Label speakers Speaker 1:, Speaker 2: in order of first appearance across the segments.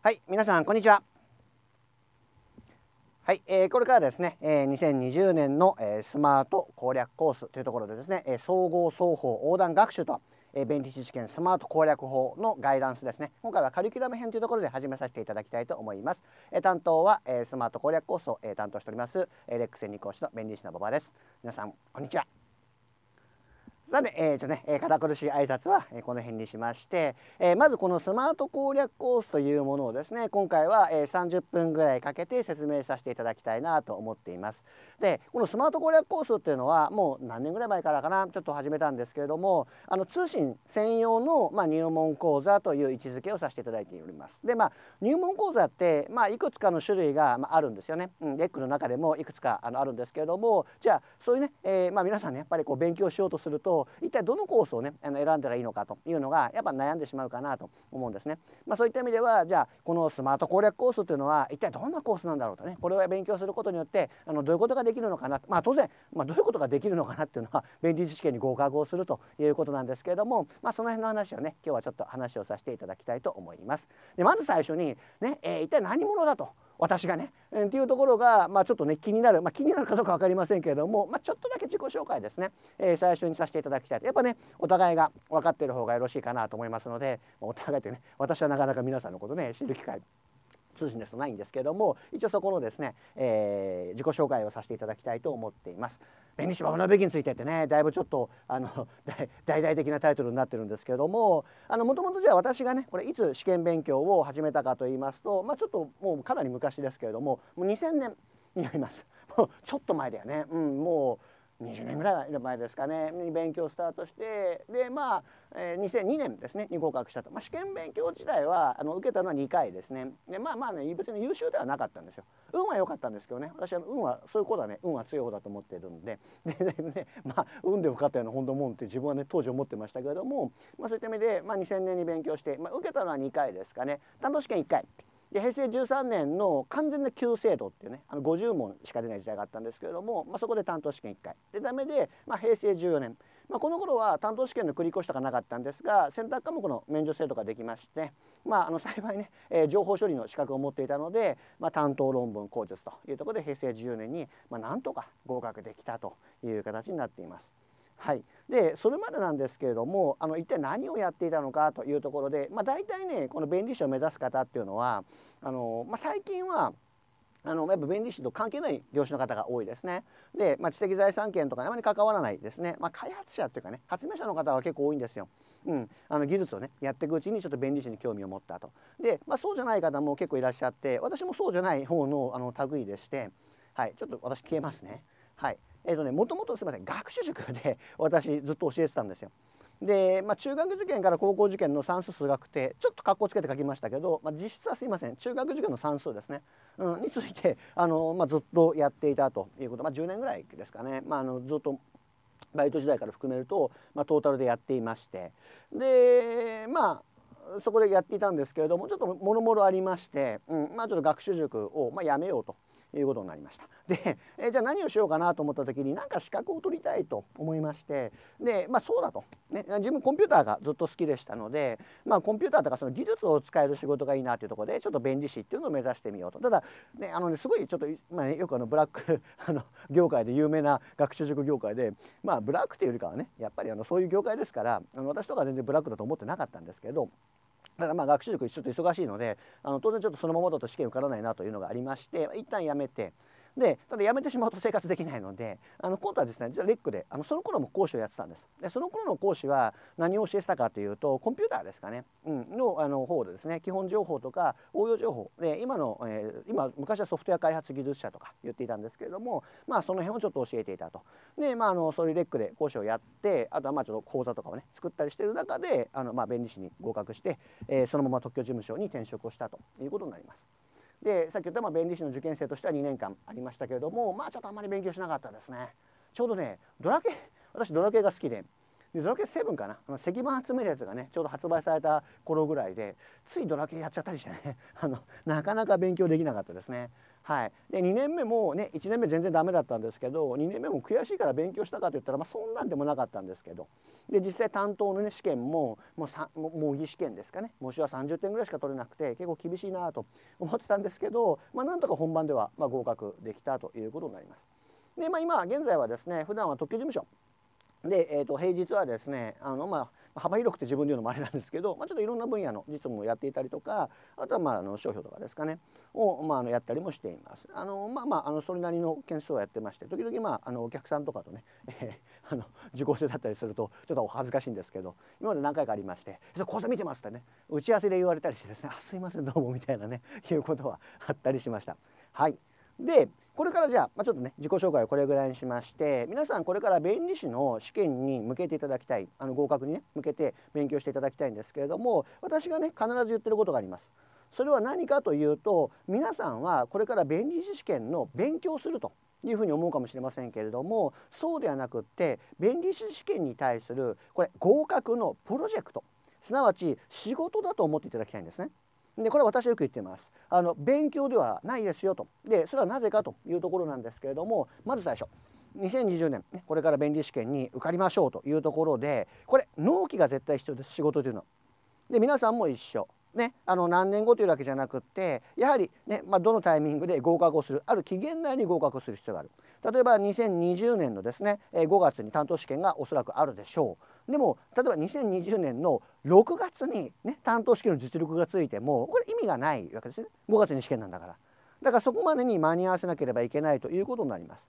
Speaker 1: はい皆さんこんにちは。はい、えー、これからですね、えー、2020年の、えー、スマート攻略コースというところでですね、えー、総合双方横断学習と、えー、弁理士試験スマート攻略法のガイダンスですね今回はカリキュラム編というところで始めさせていただきたいと思います、えー、担当は、えー、スマート攻略コースを、えー、担当しております、えー、レックス専講師の弁理士の馬場です。皆さんこんにちは。さて、えー、ちょね、えー、堅苦しい挨拶は、えー、この辺にしまして、えー、まずこのスマート攻略コースというものをですね今回は、30分ぐらいかけて説明させていただきたいなと思っています。でこのスマート攻略コースっていうのはもう何年ぐらい前からかなちょっと始めたんですけれどもあの通信専用の、まあ、入門講座という位置づけをさせていただいております。でまあ入門講座って、まあ、いくつかの種類が、あ、あるんですよね、うん、レックの中でもいくつかあのあるんですけれどもじゃあそういうね、えーまあ、皆さんねやっぱりこう勉強しようとすると一体どのコースをねあの選んだらいいのかというのがやっぱ悩んでしまうかなと思うんですね。まあ、そういった意味ではじゃあこのスマート攻略コースというのは一体どんなコースなんだろうとねこれを勉強することによってあのどういうことができるのかなまあ当然、まあ、どういうことができるのかなっていうのは 便利試験に合格をするということなんですけれども、まあ、その辺の話をね今日はちょっと話をさせていただきたいと思います。でまず最初にね、えー、一体何者だと私がね、えー、っていうところが、まあ、ちょっとね気になる、まあ、気になるかどうか分かりませんけれども、まあ、ちょっとだけ自己紹介ですね、えー、最初にさせていただきたいやっぱねお互いが分かっている方がよろしいかなと思いますのでお互いってね私はなかなか皆さんのことね知る機会通信ですとないんですけども一応そこのですね、えー、自己紹介をさせていただきたいと思っています。弁理士馬場のべきについてってねだいぶちょっとあの 大々的なタイトルになってるんですけどももともとじゃあ私がねこれいつ試験勉強を始めたかと言いますと、まあ、ちょっともうかなり昔ですけれどももう2000年になります。もうちょっと前だよね、うん、もう20年ぐらい前ですかね。に勉強スタートしてでまあ、えー、2002年ですね。に合格したと、まあ、試験勉強自体はあの受けたのは2回ですね。でまあまあね別に優秀ではなかったんですよ。運は良かったんですけどね。私は運はそういうことはね運は強い方だと思っているんで。ででねまあ運で受かったような本当もんって自分はね当時思ってましたけれども、まあ、そういった意味で、まあ、2000年に勉強して、まあ、受けたのは2回ですかね。担当試験1回。で平成13年の完全な旧制度っていうねあの50問しか出ない時代があったんですけれども、まあ、そこで担当試験1回でダメで、まあ、平成14年、まあ、この頃は担当試験の繰り越しとかなかったんですが選択科目の免除制度ができまして、まあ、あの幸いね、えー、情報処理の資格を持っていたので、まあ、担当論文口述というところで平成14年に、まあ、なんとか合格できたという形になっています。はい、でそれまでなんですけれどもあの一体何をやっていたのかというところで、まあ、大体ねこの弁理士を目指す方っていうのはあの、まあ、最近はあのやっぱ弁理士と関係ない業種の方が多いですね。で、まあ、知的財産権とかあまり関わらないですね、まあ、開発者っていうかね発明者の方は結構多いんですよ。うん、あの技術をねやっていくうちにちょっと弁理士に興味を持ったと。で、まあ、そうじゃない方も結構いらっしゃって私もそうじゃない方のあの類でして、はい、ちょっと私消えますね。はい、えーとね、もともとすみません学習塾で 私ずっと教えてたんですよ。で、まあ、中学受験から高校受験の算数数学ってちょっと格好つけて書きましたけど、まあ、実質はすいません中学受験の算数ですね、うん、についてあの、まあ、ずっとやっていたということ、まあ、10年ぐらいですかね、まあ、あのずっとバイト時代から含めると、まあ、トータルでやっていまして。でまあそこでやっていたんですけれどもちょっともろもろありまして、うんまあ、ちょっと学習塾を、まあ、やめようと。いうことになりました。で、えじゃあ何をしようかなと思った時に何か資格を取りたいと思いましてでまあそうだと、ね、自分コンピューターがずっと好きでしたので、まあ、コンピューターとかその技術を使える仕事がいいなというところでちょっと便利士っていうのを目指してみようとただ、ねあのね、すごいちょっと、まあね、よくあのブラック あの業界で有名な学習塾業界で、まあ、ブラックというよりかはねやっぱりあのそういう業界ですからあの私とか全然ブラックだと思ってなかったんですけど。だからまあ学習塾ちょっと忙しいのであの当然ちょっとそのままだと試験受からないなというのがありまして一旦やめてでただ辞めてしまうと生活できないのであの今度はですね実はレックであのその頃も講師をやってたんです。でその頃の講師は何を教えてたかというとコンピューターですかね、うん、のあの方でですね基本情報とか応用情報。で今の、えー、今昔はソフトウェア開発技術者とか言っていたんですけれどもまあその辺をちょっと教えていたと。でまああのそういうレックで講師をやってあとはまあちょっと講座とかをね作ったりしてる中であのまあ弁理士に合格して、えー、そのまま特許事務所に転職をしたということになります。でさっき言ったまあ弁理士の受験生としては2年間ありましたけれどもまあちょっとあんまり勉強しなかったですねちょうどねドラケ私ドラケが好きででドラケ7かな？あの石板集めるやつがねちょうど発売された頃ぐらいでついドラケやっちゃったりしてね あのなかなか勉強できなかったですね。はい、で2年目もね1年目全然ダメだったんですけど2年目も悔しいから勉強したかといったら、まあ、そんなんでもなかったんですけど。で実際担当の、ね、試験ももう模擬試験ですかね。模試は30点ぐらいしか取れなくて結構厳しいなと思ってたんですけど、まあ、なんとか本番では、まあ、合格できたということになります。で、まあ、今現在はですね普段は特許事務所。で、えー、と平日はですねあの、まあ、幅広くて自分で言うのもあれなんですけど、まあ、ちょっといろんな分野の実務をやっていたりとかあとはまああの商標とかですかねを、まあ、あのやったりもしています。あのまあまああのそれなりの件数をやってまして時々、まあ、あのお客さんとかとね、えー、あの受講生だったりするとちょっとお恥ずかしいんですけど今まで何回かありまして「講座見てます」ってね打ち合わせで言われたりしてですね「あすいませんどうも」みたいなねいうことはあったりしました。はいでこれからじゃあ、まあ、ちょっとね自己紹介をこれぐらいにしまして皆さんこれから弁理士の試験に向けていただきたいあの合格にね向けて勉強していただきたいんですけれども私がね必ず言ってることがあります。それは何かというと皆さんはこれから弁理士試験の勉強するというふうに思うかもしれませんけれどもそうではなくって弁理士試験に対するこれ合格のプロジェクトすなわち仕事だと思っていただきたいんですね。でこれは私はよく言ってます。あの勉強ではないですよと。でそれはなぜかというところなんですけれどもまず最初2020年これから弁理試験に受かりましょうというところでこれ納期が絶対必要です仕事というの。は。で皆さんも一緒。ね、あの何年後というわけじゃなくってやはりね、まあ、どのタイミングで合格をするある期限内に合格する必要がある。例えば2020年のですね5月に担当試験がおそらくあるでしょう。でも例えば2020年の6月に、ね、担当試験の実力がついてもこれ意味がないわけですね。5月に試験なんだから。だからそこまでに間に合わせなければいけないということになります。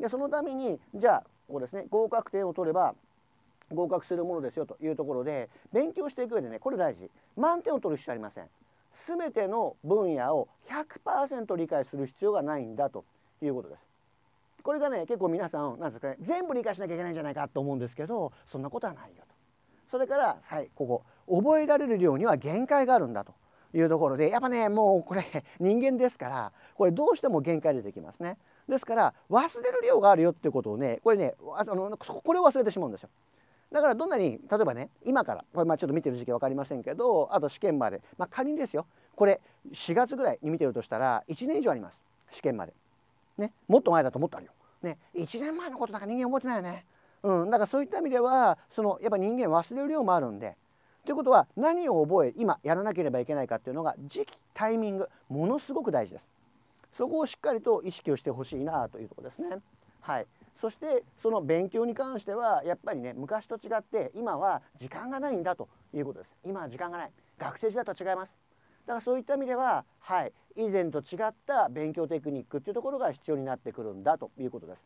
Speaker 1: でそのためにじゃあここですね合格点を取れば合格するものですよというところで勉強していく上でねこれ大事。満点を取る必要ありません。全ての分野を100%理解する必要がないんだということです。これがね結構皆さんなんですかね全部理解しなきゃいけないんじゃないかと思うんですけどそんなことはないよと。それからはいここ覚えられる量には限界があるんだというところでやっぱねもうこれ人間ですからこれどうしても限界出てきますね。ですから忘れる量があるよっていうことをねこれねあのこれを忘れてしまうんですよ。だからどんなに例えばね今からこれまあちょっと見てる時期分かりませんけどあと試験まで、まあ、仮にですよ。これ4月ぐらいに見てるとしたら1年以上あります。試験まで。ね、もっと前だと思ったあるよ。ね、1年前のことなんか人間覚えてないよね。うん、だからそういった意味ではそのやっぱ人間忘れる量もあるんで。ということは何を覚え今やらなければいけないかっていうのが時期タイミングものすごく大事です。そこをしっかりと意識をしてほしいなというとこですね。はい、そしてその勉強に関してはやっぱりね昔と違って今は時間がないんだということです今は時間がない学生時代とは違いますだからそういった意味でははい以前と違った勉強テクニックっていうところが必要になってくるんだということです。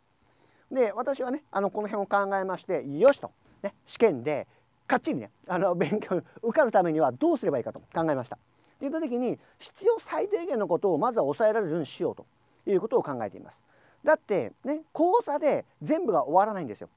Speaker 1: で私はねあのこの辺を考えましてよしと、ね、試験でかっちりねあの 勉強受かるためにはどうすればいいかと考えました。といった時に必要最低限のことをまずは抑えられるようにしようということを考えています。だってね講座で全部が終わらないんですよ。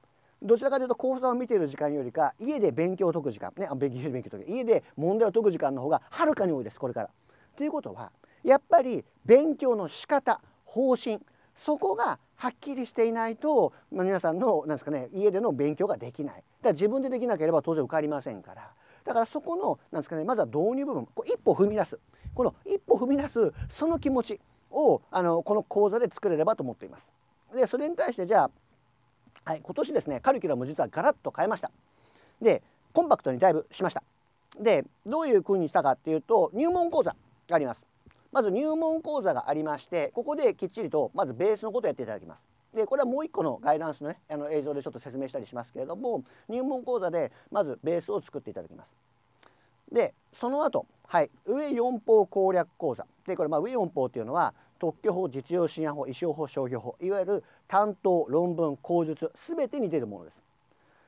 Speaker 1: どちらかというと講座を見ている時間よりか家で勉強を解く時間ね勉強勉強解く家で問題を解く時間の方がはるかに多いですこれから。ということはやっぱり勉強の仕方方針そこがはっきりしていないと、皆さんのなんですかね家での勉強ができないだから自分でできなければ当然受かりませんからだからそこのなんですかねまずは導入部分こう一歩踏み出すこの一歩踏み出すその気持ちをあのこの講座で作れればと思っています。でそれに対してじゃあ、はい、今年ですねカリキュラム実はガラッと変えました。でコンパクトにだいぶしました。でどういうふうにしたかっていうと入門講座があります。まず入門講座がありましてここできっちりとまずベースのことをやっていただきます。でこれはもう一個のガイダンスの,、ね、あの映像でちょっと説明したりしますけれども入門講座でまずベースを作っていただきます。でその後、はい、上4法攻略講座でこれまあ上4法っていうのは特許法実用信案法意思法商標法いわゆる担当論文口述すべてに出るものです。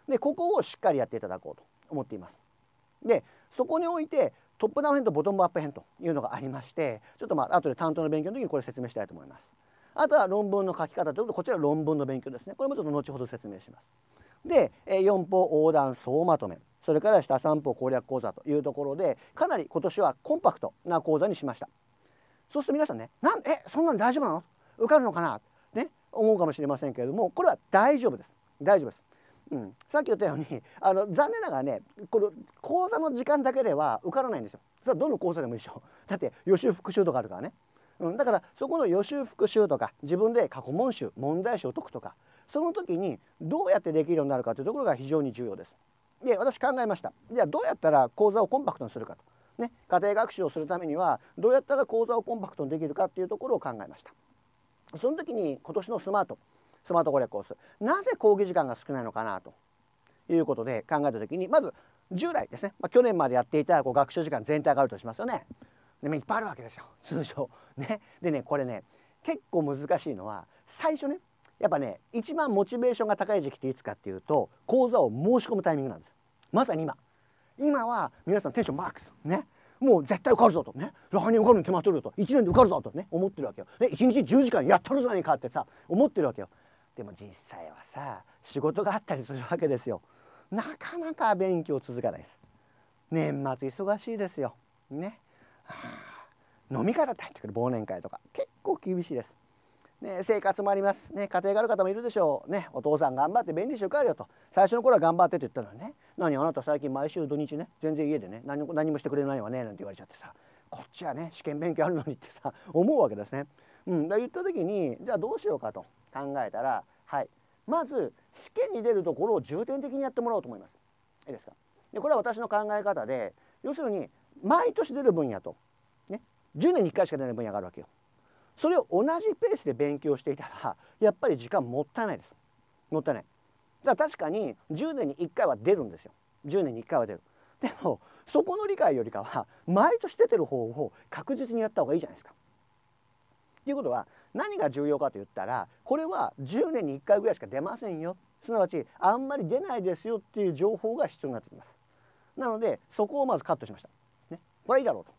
Speaker 1: でここをしっかりやっていただこうと思っています。でそこにおいてトップダウン編とボトムアップ編というのがありましてちょっとまあ後で担当の勉強の時にこれ説明したいと思います。あとは論文の書き方ということこちら論文の勉強ですねこれもちょっと後ほど説明します。で4法横断総まとめそれから下三歩攻略講座というところでかなり今年はコンパクトな講座にしましたそうすると皆さんねなんえそんなの大丈夫なの？受かるのかな？ね思うかもしれませんけれどもこれは大丈夫です大丈夫ですうん、さっき言ったように あの残念ながらねこの講座の時間だけでは受からないんですよ。それはどの講座でも一緒。だって予習復習とかあるからね。うん、だからそこの予習復習とか自分で過去問集問題集を解くとかその時にどうやってできるようになるかというところが非常に重要です。で私考えました。じゃあどうやったら講座をコンパクトにするかと。ね、家庭学習をするためにはどうやったら講座をコンパクトにできるかっていうところを考えました。その時に今年のスマートスマート攻略コースなぜ講義時間が少ないのかなということで考えた時にまず従来ですね、まあ、去年までやっていたこう学習時間全体があるとしますよね。でいっぱいあるわけですよ 通常。ね、でねこれね結構難しいのは最初ねやっぱね一番モチベーションが高い時期っていつかっていうと講座を申し込むタイミングなんです。まさに今今は皆さんテンションマックスねもう絶対受かるぞとね来年受かるに決まってるよと1年で受かるぞとね思ってるわけよ。ね、1日10時間やったるぞにかってさ思ってるわけよ。でも実際はさ仕事があったりするわけですよ。なかなか勉強続かないです。年末忙しいですよ。ね。はあ、飲み会だったりってくる忘年会とか結構厳しいです。ね、生活もあります、ね、家庭がある方もいるでしょう、ね、お父さん頑張って便利集帰るよと。最初の頃は頑張ってって言ったのにね。何あなた最近毎週土日ね全然家でね何何もしてくれないわねなんて言われちゃってさ。こっちはね試験勉強あるのにってさ 思うわけですね。うん、だ言った時にじゃあどうしようかと。考えたらはい。まず試験に出るところを重点的にやってもらおうと思います。いいですか？でこれは私の考え方で要するに毎年出る分野と、ね、10年に1回しか出ない分野があるわけよ。それを同じペースで勉強していたらやっぱり時間もったいないです。もったいない。だから確かに10年に1回は出るんですよ。10年に1回は出る。でもそこの理解よりかは毎年出てる方を確実にやった方がいいじゃないですか。ということは何が重要かと言ったらこれは10年に1回ぐらいしか出ませんよすなわちあんまり出ないですよっていう情報が必要になってきます。なのでそこをまずカットしました。ね、これはいいだろうと。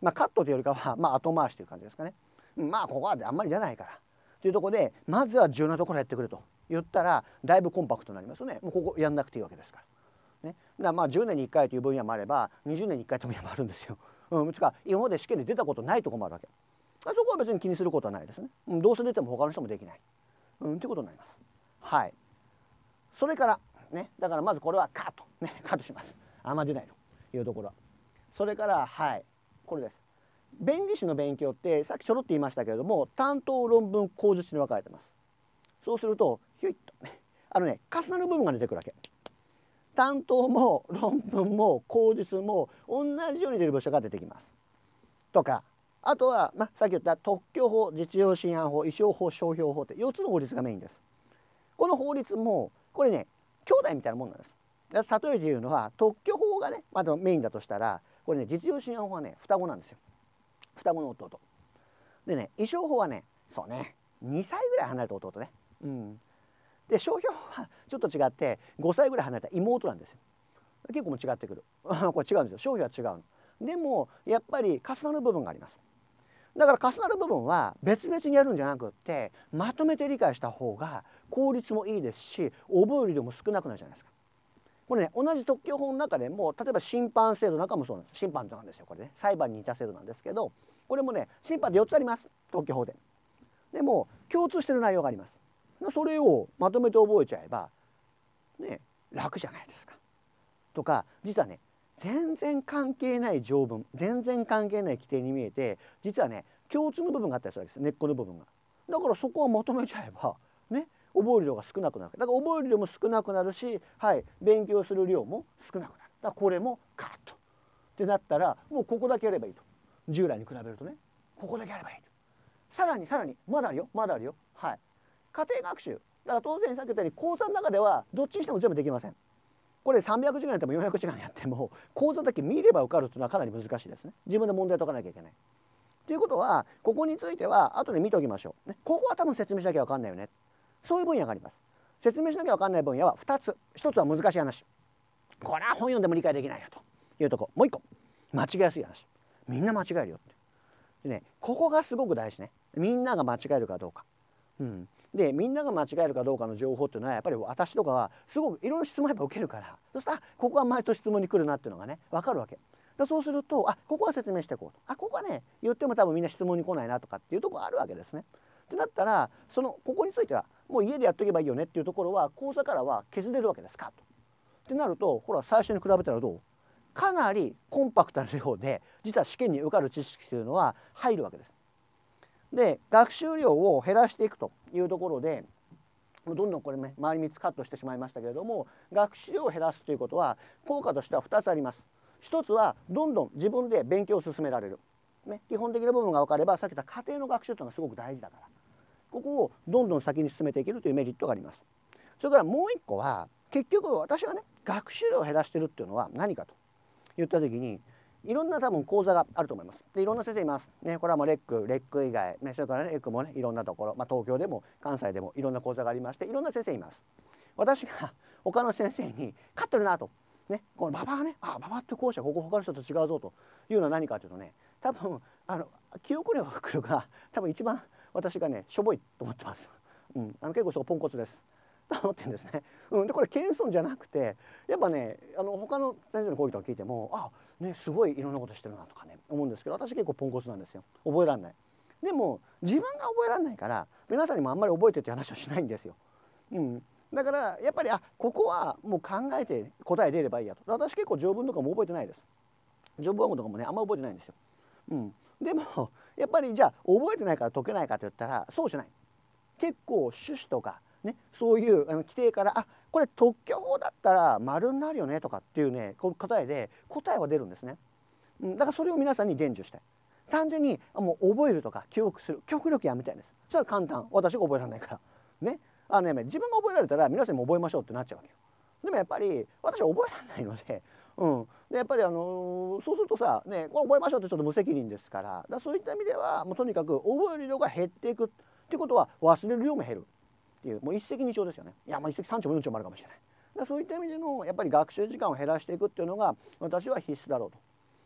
Speaker 1: まあ、カットというよりかは、まあ、後回しという感じですかね。まあここはあんまり出ないからというところでまずは重要なところやってくれと言ったらだいぶコンパクトになりますよねもうここやんなくていいわけですから。ね、だからまあ10年に1回という分野もあれば20年に1回という分野もあるんですよ。うん、つか今まで試験で出たことないとこもあるわけ。そこは別に気にすることはないですね。うん、どうせ出ても他の人もできない。うん、ということになります。はい。それからね、だからまずこれはカットねカットします。あんま出ないというところ。それからはいこれです。弁理士の勉強ってさっきちょろっと言いましたけれども担当論文口述に分かれてます。そうするとヒュイッと。ね あのね重なる部分が出てくるわけ。担当も論文も口述も同じように出る部署が出てきます。とかあとは、まあ、さっき言った特許法実用新案法衣装法商標法って4つの法律がメインです。この法律もこれね兄弟みたいなもんなんです。例えて言うのは特許法がねまだメインだとしたらこれね実用新案法はね双子なんですよ。双子の弟。でね衣装法はねそうね2歳ぐらい離れた弟ね。うん。で商標はちょっと違って5歳ぐらい離れた妹なんですよ。結構も違ってくる。これ違うんですよ。商標は違うの。でもやっぱり重なる部分があります。だから重なる部分は別々にやるんじゃなくってまとめて理解した方が効率もいいですし覚える量も少なくなるじゃないですか。これね同じ特許法の中でも例えば審判制度なんかもそうなんです審判なんですよこれね裁判に似た制度なんですけどこれもね審判で4つあります特許法で。でも共通してる内容があります。それをまとめて覚えちゃえばね楽じゃないですか。とか実はね全然関係ない条文全然関係ない規定に見えて実はね共通の部分があったりするわけです根っこの部分が。だからそこをまとめちゃえば覚える量が少なくなる。だから覚える量も少なくなるし、はい、勉強する量も少なくなる。だからこれもカラットってなったらもうここだけやればいいと。従来に比べるとね。ここだけやればいいと。さらにさらにまだあるよ。まだあるよ。はい。家庭学習。だから当然さっき言ったように講座の中ではどっちにしても全部できません。これ300時間やっても400時間やっても講座だけ見れば受かるというのはかなり難しいですね。自分で問題解かなきゃいけない。ということはここについては後で見ておきましょう、ね、ここは多分説明しなきゃ分かんないよね。そういう分野があります。説明しなきゃ分かんない分野は2つ。1つは難しい話。これは本読んでも理解できないよというとこ。もう1個。間違いやすい話。みんな間違えるよって。でねここがすごく大事ね。みんなが間違えるかどうか。うん、でみんなが間違えるかどうかの情報っていうのはやっぱり私とかはすごくいろんな質問やっぱ受けるから。そしたらここは毎年質問に来るなっていうのがね分かるわけ。でそうするとあここは説明していこうと。あここはね言っても多分みんな質問に来ないなとかっていうとこあるわけですね。ってなったらそのここについてはもう家でやっておけばいいよねっていうところは講座からは削れるわけですかと。ってなるとほら最初に比べたらどう？かなりコンパクトな量で実は試験に受かる知識というのは入るわけです。で学習量を減らしていくというところでどんどんこれね周り3つカットしてしまいましたけれども学習量を減らすということは効果としては2つあります。一つはどんどん自分で勉強を進められる、ね、基本的な部分が分かればさっき言った家庭の学習というのがすごく大事だからここをどんどん先に進めていけるというメリットがあります。それからもう一個は結局私がね学習量を減らしてるっていうのは何かと言った時にいろんな多分講座があると思います。でいろんな先生います。ね、これはもうレック、レック以外、ね、それからね、レックもね、いろんなところ、まあ、東京でも関西でもいろんな講座がありまして、いろんな先生います。私が 他の先生に勝ってるなと、ね、この馬場がね、あ、馬場って講師はここ他の人と違うぞというのは何かというとね、多分あの記憶力が多分一番私がねしょぼいと思ってます。うん、あの結構そこポンコツです。と思ってんですね。うん、でこれ謙遜じゃなくてやっぱねあの他の先生の講義とか聞いてもあねすごいいろんなことしてるなとかね思うんですけど私結構ポンコツなんですよ覚えられない。でも自分が覚えられないから皆さんにもあんまり覚えてって話をしないんですよ。うん、だからやっぱりあここはもう考えて答え出ればいいやと私結構条文とかも覚えてないです条文とかもねあんま覚えてないんですよ、うん、でもやっぱりじゃあ覚えてないから解けないかと言ったらそうじゃない結構趣旨とかね、そういうあの規定からあこれ特許法だったら丸になるよねとかっていうね答えで答えは出るんですね。だからそれを皆さんに伝授したい。単純にもう覚えるとか記憶する極力やめたいんです。それは簡単私が覚えられないから。ねあのね自分が覚えられたら皆さんも覚えましょうってなっちゃうわけよ。でもやっぱり私は覚えられないので。うん、でやっぱりあの、そうするとさ、ね、これ覚えましょうってちょっと無責任ですから。だそういった意味ではもうとにかく覚える量が減っていく。ってことは忘れる量も減るっていうもう一石二鳥ですよね。いやまあ一石三鳥も四鳥もあるかもしれない。だそういった意味でのやっぱり学習時間を減らしていくっていうのが私は必須だろうと。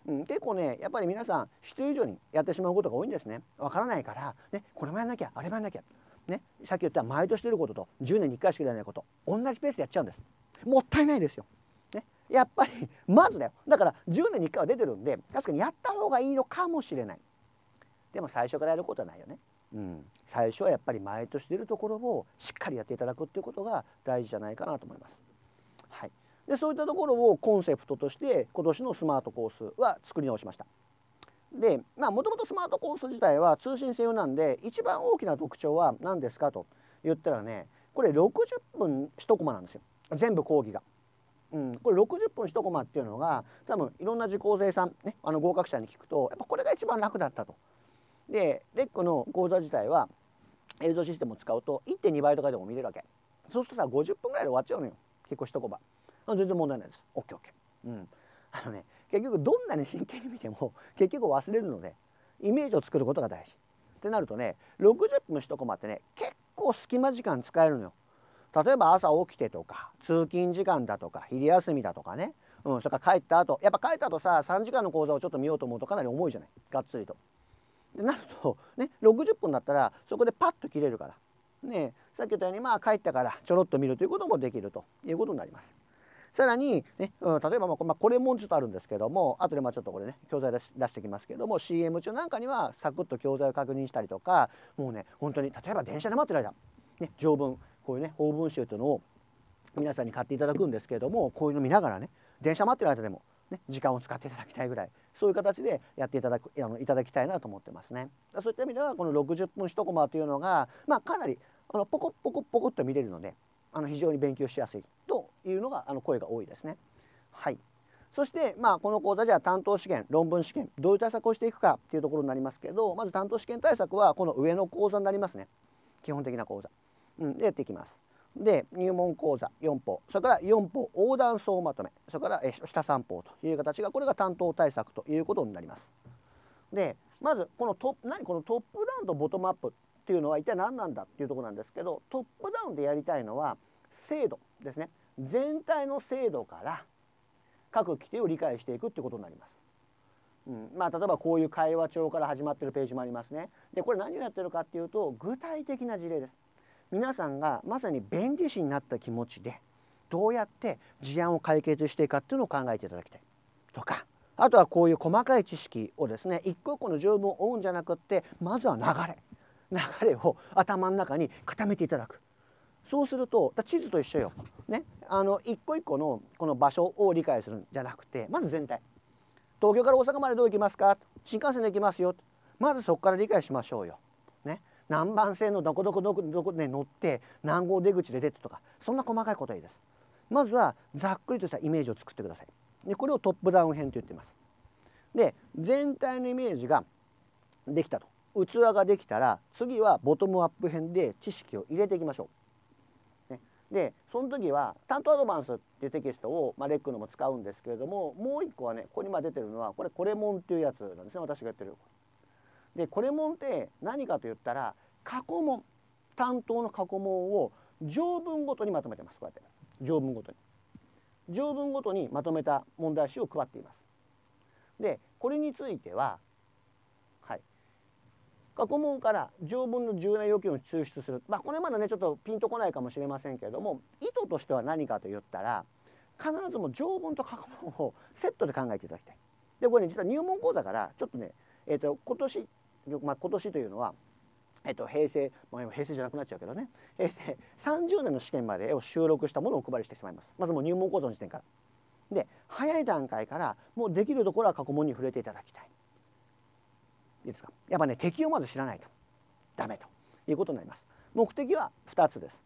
Speaker 1: うん、結構ねやっぱり皆さん必要以上にやってしまうことが多いんですね。わからないから、ね、これもやんなきゃあれもやんなきゃ、ね、さっき言った毎年出ることと10年に1回しかやらないこと同じペースでやっちゃうんです。もったいないですよ、やっぱりまずだよだから10年に1回は出てるんで確かにやった方がいいのかもしれないでも最初からやることはないよねうん、最初はやっぱり毎年出るところをしっかりやっていただくっていうことが大事じゃないかなと思います。はい、でそういったところをコンセプトとして今年のスマートコースは作り直しました。でまあもともとスマートコース自体は通信制用なんで一番大きな特徴は何ですかと言ったらねこれ60分1コマなんですよ全部講義が。うん、これ60分1コマっていうのが多分いろんな受講生さん、ね、あの合格者に聞くとやっぱこれが一番楽だったと。でレックの講座自体は映像システムを使うと1.2倍とかでも見れるわけ。そうするとさ50分ぐらいで終わっちゃうのよ。結構一コマ。全然問題ないです。OKOK うん。あのね結局どんなに真剣に見ても 結局忘れるのでイメージを作ることが大事。ってなるとね60分一コマってね結構隙間時間使えるのよ。例えば朝起きてとか通勤時間だとか昼休みだとかね。うん、それから帰った後やっぱ帰った後さ3時間の講座をちょっと見ようと思うとかなり重いじゃない？がっつりと。でなると、ね、60分だったらそこでパッと切れるから、ね、さっき言ったようにまあ帰ったからちょろっと見るということもできると。いうことになります。さらに、ねうん、例えば、まあ、これもちょっとあるんですけども後でまあちょっとこれね教材出し出してきますけども CM 中なんかにはサクッと教材を確認したりとかもうね本当に例えば電車で待ってる間、ね、条文。こういうね法文集というのを皆さんに買っていただくんですけれどもこういうの見ながらね電車待ってる間でも、ね、時間を使っていただきたいぐらいそういう形でやっていただくあのいただきたいなと思ってますね。そういった意味ではこの60分1コマというのが、まあ、かなりあのポコポコポコっと見れるのであの非常に勉強しやすいというのがあの声が多いですね。はいそして、まあ、この講座じゃ担当試験論文試験どういう対策をしていくかっていうところになりますけどまず担当試験対策はこの上の講座になりますね基本的な講座、うん、でやっていきます。で入門講座4法それから4法横断総まとめそれから下3法という形がこれが担当対策ということになります。でまずこのト何？このトップダウンとボトムアップっていうのは一体何なんだっていうところなんですけどトップダウンでやりたいのは制度ですね全体の制度から各規定を理解していくっていうことになります。うん、まあ例えばこういう会話帳から始まってるページもありますね。でこれ何をやってるかっていうと具体的な事例です。皆さんがまさに弁理士になった気持ちでどうやって事案を解決していくかっていうのを考えていただきたい。とかあとはこういう細かい知識をですね一個一個の条文を追うんじゃなくってまずは流れ。流れを頭の中に固めていただく。そうすると地図と一緒よ、ね、あの一個一個のこの場所を理解するんじゃなくてまず全体。東京から大阪までどう行きますか？新幹線で行きますよ。まずそこから理解しましょうよ。何番線のどこどこどこどこで乗って何号出口で出てとかそんな細かいことはいいです。まずはざっくりとしたイメージを作ってください。でこれをトップダウン編と言ってます。で全体のイメージができたと器ができたら次はボトムアップ編で知識を入れていきましょう。ね、でその時は担当アドバンスっていうテキストを、まあ、レックのも使うんですけれどももう一個はねここに今出てるのはこれコレモンっていうやつなんですね私が言ってる。でコレモンって何かと言ったら過去問担当の過去問を条文ごとにまとめてますこうやって。条文ごとに。条文ごとにまとめた問題集を配っています。でこれについてははい。過去問から条文の重要な要件を抽出する。まあこれまだねちょっとピンとこないかもしれませんけれども意図としては何かと言ったら必ずも条文と過去問をセットで考えていただきたい。でこれね実は入門講座からちょっとねえーと今年まあ、今年というのは、えっと、平成、まあ、平成じゃなくなっちゃうけどね平成30年の試験までを収録したものをお配りしてしまいますまずもう入門講座の時点から。で早い段階からもうできるところは過去問に触れていただきたい。いいですか？やっぱね敵をまず知らないとダメということになります。目的は2つです。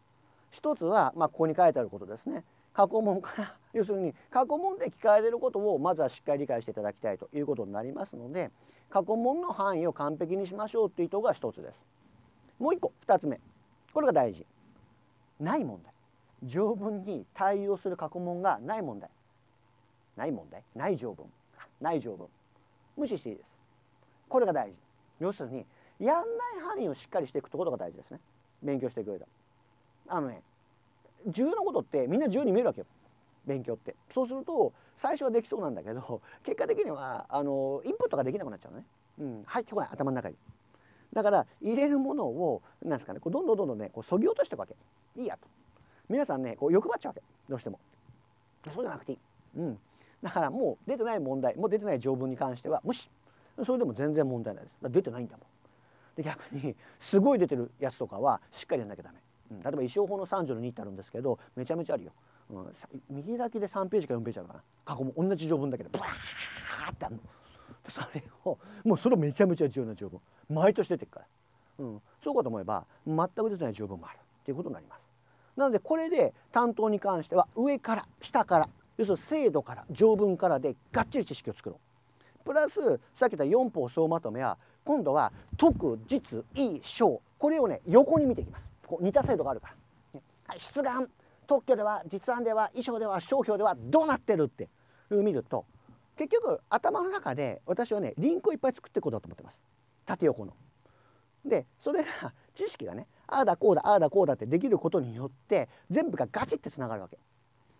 Speaker 1: 1つは、まあ、ここに書いてあることですね。過去問から要するに過去問で聞かれてることをまずはしっかり理解していただきたいということになりますので過去問の範囲を完璧にしましょうという意図が一つです。もう一個二つ目。これが大事。ない問題。条文に対応する過去問がない問題。ない問題？ない条文。ない条文。無視していいです。これが大事。要するにやんない範囲をしっかりしていくところが大事ですね。勉強していく上で。あのね重要なことってみんな自由に見えるわけよ。勉強って。そうすると最初はできそうなんだけど 結果的にはあのインプットができなくなっちゃうね、うん、入ってこない頭の中に。だから入れるものをなんですかねこうどんどんどんどんねこうそぎ落としていくわけ。いいやと。皆さんねこう欲張っちゃうわけ。どうしても。そうじゃなくていい、うん、だからもう出てない問題もう出てない条文に関しては無視。それでも全然問題ないです。出てないんだもん。で逆にすごい出てるやつとかはしっかりやんなきゃダメ、うん、例えば衣装法の3条の2ってあるんですけどめちゃめちゃあるよ。うん、右だけで3ページか4ページあるかな。過去も同じ条文だけでブワーってあるの。それをもうそれめちゃめちゃ重要な条文。毎年出てくから、うん、そうかと思えば全く出てない条文もあるっていうことになります。なのでこれで担当に関しては上から下から要するに制度から条文からでがっちり知識を作ろう。プラスさっき言った4法総まとめは今度は特実意小。これをね横に見ていきます。こう似た制度があるから、はい、出願。特許では実案では衣装では商標ではどうなってるっていう見ると結局頭の中で私はねリンクをいっぱい作っていこうだと思ってます縦横の。でそれが 知識がねああだこうだああだこうだってできることによって全部がガチってつながるわけ。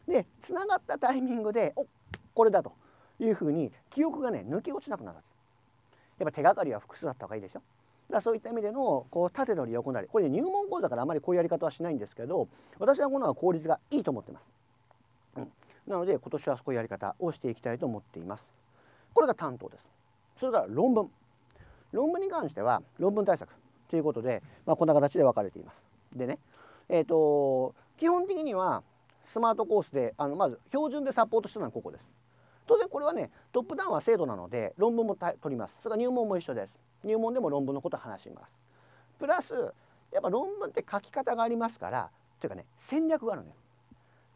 Speaker 1: でつながったタイミングでおこれだというふうに記憶がね抜け落ちなくなるわけ。やっぱ手がかりは複数あった方がいいでしょ。だそういった意味でのこう縦のり横なり。これ、ね、入門講座からあまりこういうやり方はしないんですけど私はこのは効率がいいと思ってます、うん、なので今年はそういうやり方をしていきたいと思っています。これが担当です。それから論文。論文に関しては論文対策ということで、まあ、こんな形で分かれています。でねえっ、ー、と基本的にはスマートコースであのまず標準でサポートしたのはここです。当然これはねトップダウンは制度なので論文も取ります。それから入門も一緒です。入門でも論文のことを話します。プラスやっぱ論文って書き方がありますからというかね戦略があるのよ。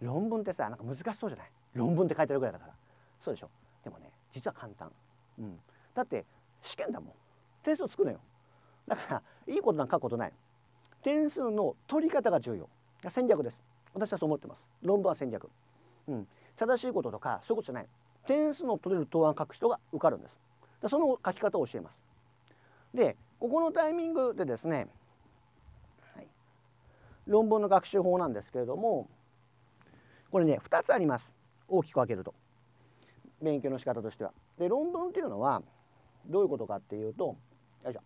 Speaker 1: 論文ってさなんか難しそうじゃない？論文って書いてるぐらいだから。そうでしょ？でもね実は簡単、うん、だって試験だもん。点数つくのよ。だからいいことなんか書くことない。点数の取り方が重要。戦略です。私はそう思ってます。論文は戦略、うん、正しいこととかそういうことじゃない。点数の取れる答案書く人が受かるんです。その書き方を教えます。でここのタイミングでですね、はい、論文の学習法なんですけれどもこれね2つあります。大きく分けると。勉強の仕方としては。で論文っていうのはどういうことかっていうとよいしょ。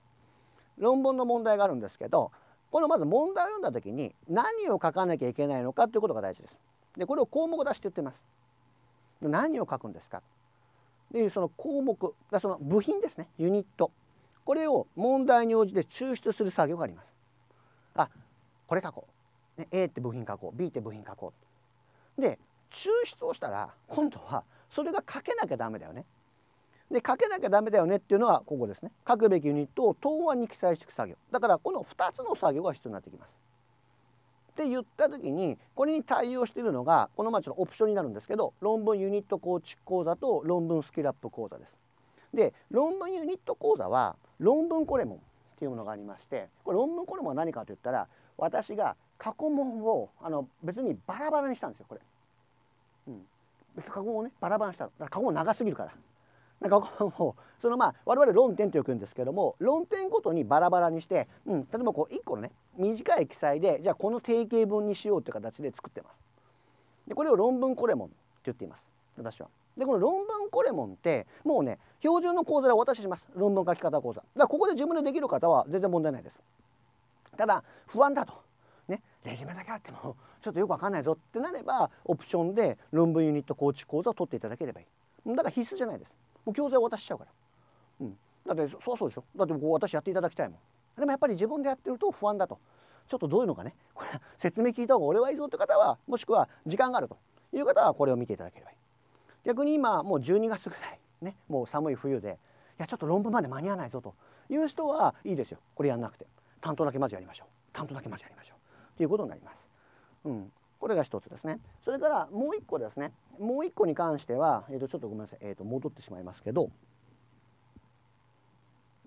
Speaker 1: 論文の問題があるんですけどこのまず問題を読んだ時に何を書かなきゃいけないのかということが大事です。でこれを項目出して言ってます。何を書くんですか。でその項目その部品ですね。ユニット。これを問題に応じて抽出する作業があります。あこれ書こうね、A って部品書こう B って部品書こうで抽出をしたら今度はそれが書けなきゃダメだよね。で書けなきゃダメだよねっていうのはここですね書くべきユニットを答案に記載していく作業だからこの2つの作業が必要になってきます。って言った時にこれに対応しているのがこのまあちょっとオプションになるんですけど論文ユニット構築講座と論文スキルアップ講座です。で論文ユニット講座は論文コレモンっていうものがありましてこれ論文コレモンは何かといったら私が過去問をあの別にバラバラにしたんですよこれ。うん、過去問をねバラバラにしただから過去問長すぎるから。なんかこうそのまあ我々論点とよくんですけども論点ごとにバラバラにして、うん、例えばこう1個のね短い記載でじゃあこの定型文にしようという形で作ってます。でこれを論文コレモンって言っています私は。でこの論文コレモンってもうね標準の講座でお渡しします。論文書き方講座。だからここで自分でできる方は全然問題ないです。ただ不安だと。ね、レジュメだけあってもちょっとよくわかんないぞ。ってなればオプションで論文ユニット構築講座を取っていただければいい。だから必須じゃないです。もう教材を渡しちゃうから、うん、だってそうそうでしょ。だってこう私やっていただきたいもん。でもやっぱり自分でやってると不安だと。ちょっとどういうのかね。これ説明聞いた方が俺はいいぞって方はもしくは時間があるという方はこれを見ていただければいい。逆に今もう12月ぐらいねもう寒い冬でいやちょっと論文まで間に合わないぞという人はいいですよ。これやんなくて。担当だけまずやりましょう。担当だけまずやりましょう。ということになります、うん、これが一つですね。それからもう一個ですね。もう一個に関しては、えー、とちょっとごめんなさい、えー、と戻ってしまいますけど。よ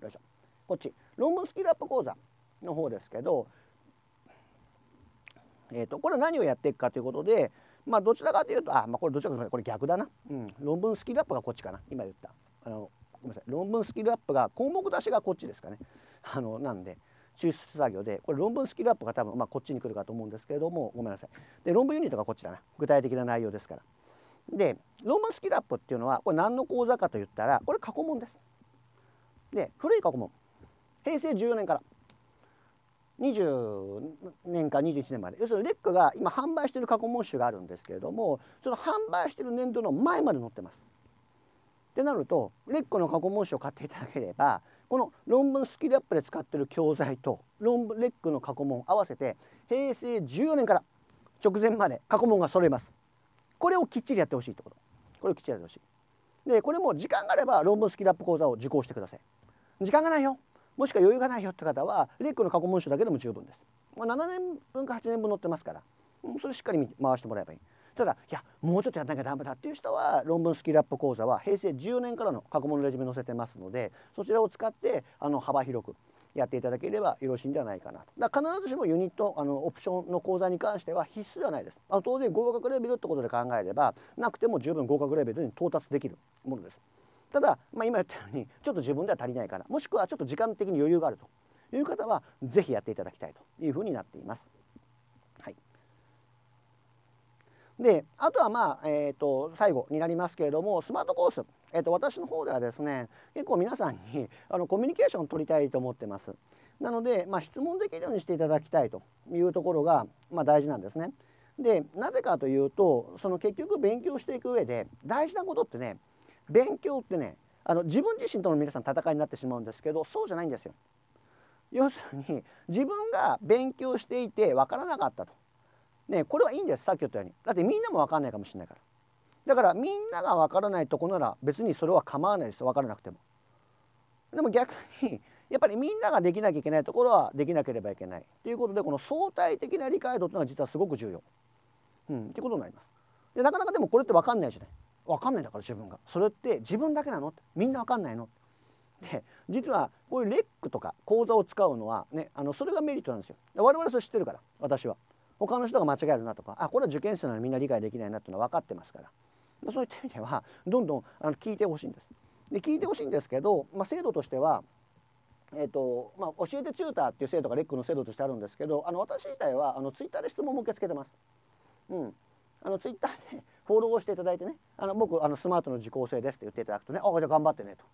Speaker 1: いしょ。こっち。論文スキルアップ講座の方ですけど、えー、とこれは何をやっていくかということでまあどちらかというとあ、まあ、これどちらかというとこれ逆だな、うん、論文スキルアップがこっちかな。今言った。あのごめんなさい。論文スキルアップが項目出しがこっちですかね。あのなんで抽出作業でこれ論文スキルアップが多分、まあ、こっちに来るかと思うんですけれどもごめんなさい。で論文ユニットがこっちだな。具体的な内容ですから。で論文スキルアップっていうのはこれ何の講座かといったらこれ過去問です。で古い過去問。平成14年から。20年か21年まで。要するにレックが今販売している過去問集があるんですけれどもその販売している年度の前まで載ってます。ってなるとレックの過去問集を買っていただければこの論文スキルアップで使ってる教材と論文レックの過去問合わせて平成14年から直前まで過去問が揃います。これをきっちりやってほしいってこと。これをきっちりやってほしい。でこれも時間があれば論文スキルアップ講座を受講してください。時間がないよ。もしくは余裕がないよって方はレックの過去問集だけでも十分です、まあ、7年分か8年分載ってますからそれしっかり回してもらえばいいただいやもうちょっとやらなきゃダメだっていう人は論文スキルアップ講座は平成14年からの過去問レジュメ載せてますのでそちらを使ってあの幅広くやっていただければよろしいんではないかなと。だか必ずしもユニットあのオプションの講座に関しては必須ではないです。あの当然合格レベルってことで考えればなくても十分合格レベルに到達できるものです。ただ、まあ、今言ったようにちょっと自分では足りないからもしくはちょっと時間的に余裕があるという方は是非やっていただきたいというふうになっています。はいであとはまあ、えーと、最後になりますけれどもスマートコース、えーと、私の方ではですね結構皆さんにあのコミュニケーションを取りたいと思ってます。なので、まあ、質問できるようにしていただきたいというところが、まあ、大事なんですね。でなぜかというとその結局勉強していく上で大事なことってね勉強ってねあの自分自身との皆さん戦いになってしまうんですけどそうじゃないんですよ。要するに自分が勉強していて分からなかったと。ね、これはいいんですさっき言ったように。だってみんなも分かんないかもしれないから。だからみんなが分からないとこなら別にそれは構わないです分からなくても。でも逆にやっぱりみんなができなきゃいけないところはできなければいけない。ということでこの相対的な理解度というのは実はすごく重要、うん、っていうことになります。でなかなかでもこれって分かんないじゃない。分かんないんだから自分が。それって自分だけなの？みんな分かんないの？で実はこういうレックとか講座を使うのはねあのそれがメリットなんですよ。我々それ知ってるから私は。他の人が間違えるなとかあこれは受験生なのにみんな理解できないなっていうのは分かってますから。そういった意味ではどんどんあの聞いてほしいんです。で聞いてほしいんですけど、まあ、制度としてはえーとまあ、教えてチューターっていう制度がレックの制度としてあるんですけどあの私自体はあのツイッターで質問も受け付けてます。うん、あのツイッターでフォローをしていただいてねあの僕あのスマートの受講生ですって言っていただくとねあじゃあ頑張ってねと。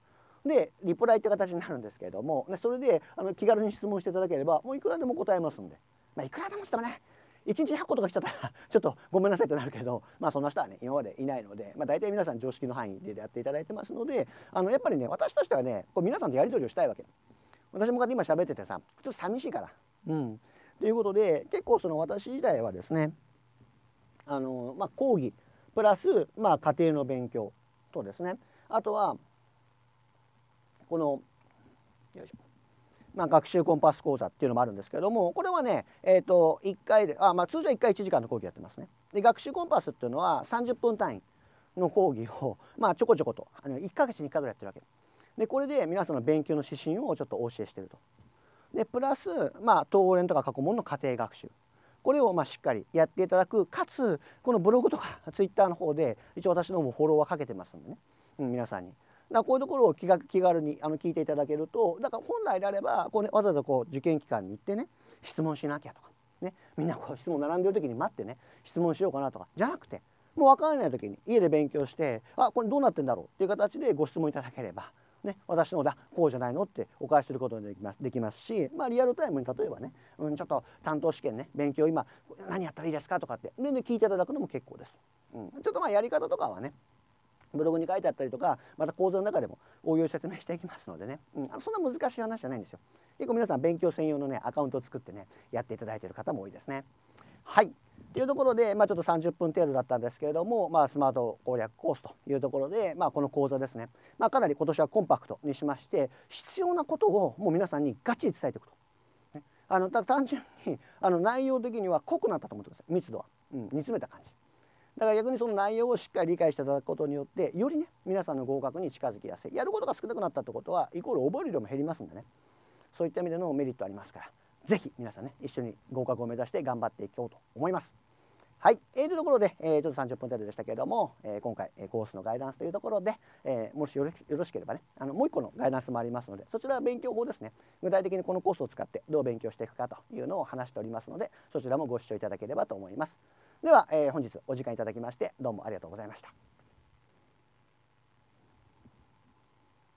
Speaker 1: でリプライって形になるんですけれども、ね、それであの気軽に質問していただければもういくらでも答えますんで、まあ、いくらでもってもね1日100個とかしちゃったら ちょっとごめんなさいってなるけどまあそんな人はね今までいないので、まあ、大体皆さん常識の範囲でやっていただいてますのであのやっぱりね私としてはねこう皆さんとやり取りをしたいわけ私も今喋っててさちょっと寂しいから。うんということで結構その私時代はですねあの、まあ、講義プラス、まあ、家庭の勉強とですね。あとはこのよいしょ。まあ、学習コンパス講座っていうのもあるんですけどもこれはね、えー、と1回であ、まあ、通常1回1時間の講義やってますね。で学習コンパスっていうのは30分単位の講義を、まあ、ちょこちょことあの1ヶ月に1回ぐらいやってるわけ。でこれで皆さんの勉強の指針をちょっとお教えしてると。でプラス、まあ、東連とか過去問の家庭学習。これをまあしっかりやっていただくかつこのブログとか ツイッターの方で一応私の方もフォローはかけてますんでね、うん、皆さんに。だこういうところを気が気軽にあの聞いていただけるとだから本来であればこう、ね、わざわざこう受験機関に行ってね質問しなきゃとか、ね、みんなこう質問並んでる時に待ってね質問しようかなとかじゃなくてもう分からない時に家で勉強してあこれどうなってんだろうっていう形でご質問いただければ、ね、私のだこうじゃないのってお返しすることができますできますし、まあ、リアルタイムに例えばね、うん、ちょっと担当試験ね勉強今何やったらいいですかとかって全然聞いていただくのも結構です。うん、ちょっとまあやり方とかはねブログに書いてあったりとかまた講座の中でも応用説明していきますのでね、うん、そんな難しい話じゃないんですよ。結構皆さん勉強専用のねアカウントを作ってねやっていただいている方も多いですね。はい。というところで、まあ、ちょっと30分程度だったんですけれども、まあ、スマート攻略コースというところで、まあ、この講座ですね、まあ、かなり今年はコンパクトにしまして必要なことをもう皆さんにガチで伝えていくと。あの単純にあの内容的には濃くなったと思ってください。密度は、うん、煮詰めた感じ。だから逆にその内容をしっかり理解していただくことによってよりね皆さんの合格に近づきやすい。やることが少なくなったってことはイコール覚える量も減りますんでね。そういった意味でのメリットありますから。是非皆さんね一緒に合格を目指して頑張っていこうと思います。はい、えー、というところで、えー、ちょっと30分程度でしたけれども、えー、今回、えー、コースのガイダンスというところで、えー、もしよろしければねあのもう一個のガイダンスもありますのでそちらは勉強法ですね具体的にこのコースを使ってどう勉強していくかというのを話しておりますのでそちらもご視聴いただければと思います。では、えー、本日お時間いただきましてどうもありがとうございました。